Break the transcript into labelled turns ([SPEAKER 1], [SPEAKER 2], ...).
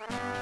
[SPEAKER 1] you